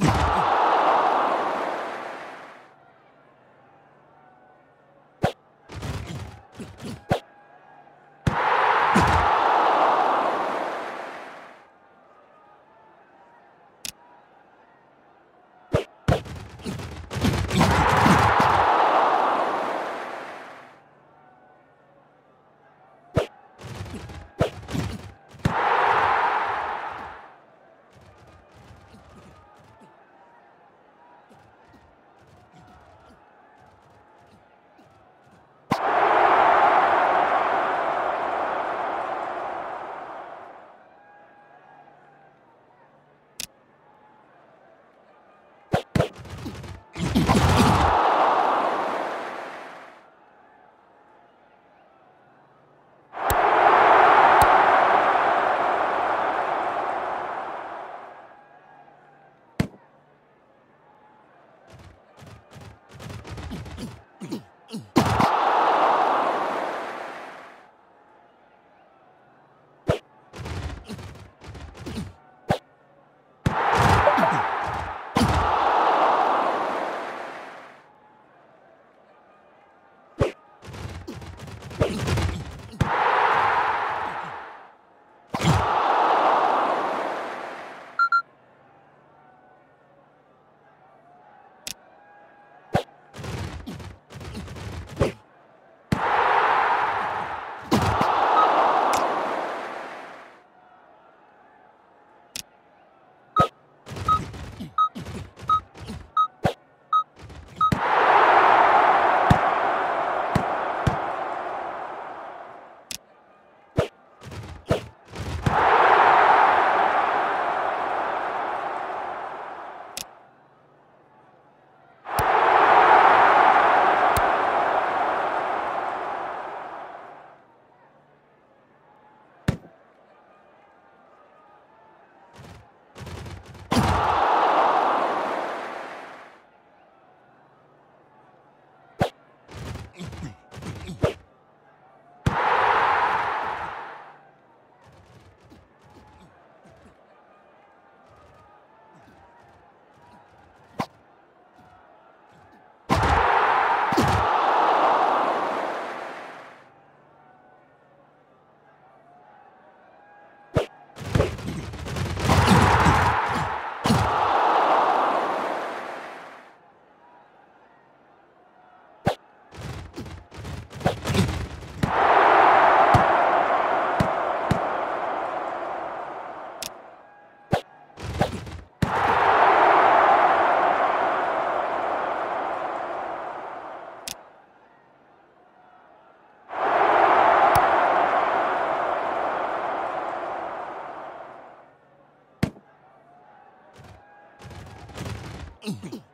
Mm-hmm. Boom.